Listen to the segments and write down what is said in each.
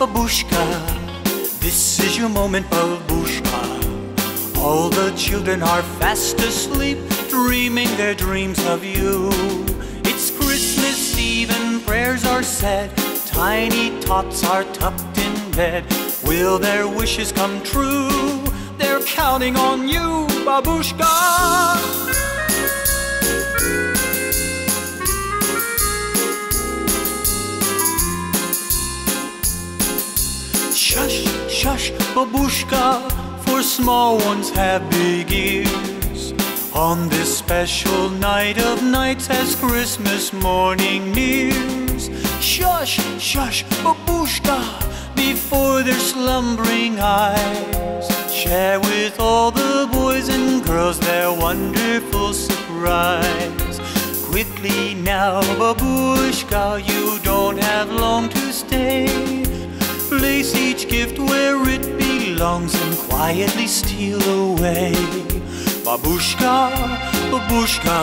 babooshka. This is your moment, babooshka. All the children are fast asleep, dreaming their dreams of you. It's Christmas Eve and prayers are said. Tiny tots are tucked in bed. Will their wishes come true? They're counting on you, babooshka. Shush, shush, babooshka, for small ones have big ears. On this special night of nights as Christmas morning nears. Shush, shush, babooshka, before their slumbering eyes. Share with all the boys and girls their wonderful surprise. Quickly now, babooshka, you don't have gift where it belongs and quietly steal away. Babooshka, babooshka,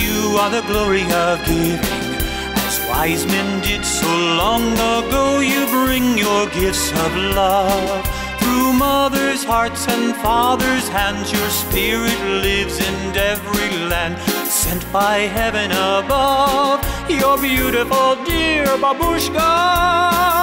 you are the glory of giving. As wise men did so long ago, you bring your gifts of love. Through mothers' hearts and fathers' hands, your spirit lives in every land. Sent by heaven above, you're beautiful, dear babooshka.